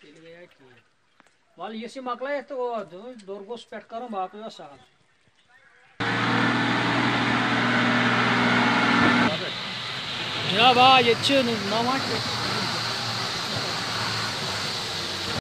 Teli gaya ki. Val yesi maklayet o dorgos pet bakıyor sağ. Ya ba yetçi namaç.